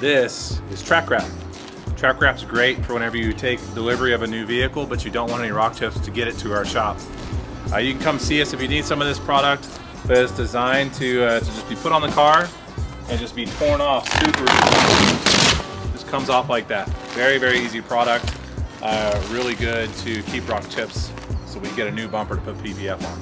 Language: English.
This is track wrap. Track wrap's great for whenever you take delivery of a new vehicle, but you don't want any rock chips to get it to our shop. Uh, you can come see us if you need some of this product, but it's designed to, uh, to just be put on the car and just be torn off super easy. Just comes off like that. Very, very easy product. Uh, really good to keep rock chips so we get a new bumper to put PPF on.